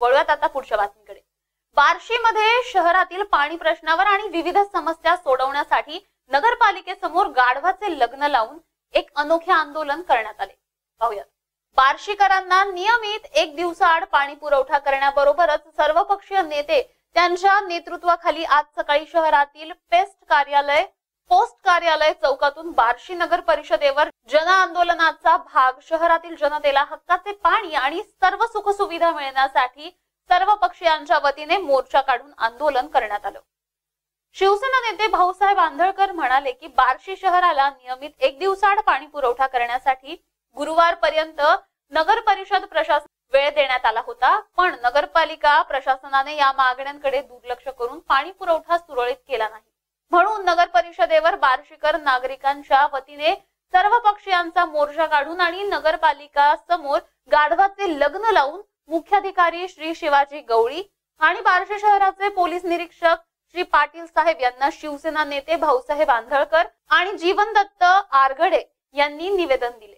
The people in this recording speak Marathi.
वळूयात आता पुढच्या बातमीकडे. बार्शीमध्ये शहरातील पाणी प्रश्नावर आणि विविध समस्या सोडवण्यासाठी नगरपालिकेसमोर गाढवाचे लग्न लावून एक अनोखे आंदोलन करण्यात आले. पाहूयात. बार्शीकरांना नियमित एक दिवसाआड पाणी पुरवठा करण्याबरोबरच सर्वपक्षीय नेते त्यांच्या नेतृत्वाखाली आज सकाळी शहरातील पेस्ट कार्यालय पोस्ट कार्यालय चौकातून बार्शी नगर परिषदेवर जन आंदोलनाचा भाग शहरातील जनतेला हक्काचे पाणी आणि सर्व सुखसुविधा मिळण्यासाठी सर्व पक्षीयांच्या वतीने मोर्चा काढून आंदोलन करण्यात आलं. शिवसेना नेते भाऊसाहेब आंधळकर म्हणाले की बार्शी शहराला नियमित एक दिवसाआड पाणी पुरवठा करण्यासाठी गुरुवारपर्यंत नगर परिषद प्रशासन वेळ देण्यात आला होता पण नगरपालिका प्रशासनाने या मागण्यांकडे दुर्लक्ष करून पाणी पुरवठा सुरळीत केला नाही. म्हणून नगर परिषदेवर बार्शीकर नागरिकांच्या वतीने सर्व पक्षीयांचा मोर्चा काढून आणि नगरपालिका समोर गाढवाचे लग्न लावून मुख्याधिकारी श्री शिवाजी गवळी आणि बार्शी शहराचे पोलीस निरीक्षक श्री पाटील साहेब यांना शिवसेना नेते भाऊसाहेब आंधळकर आणि जीवन दत्त आरगडे यांनी निवेदन दिले.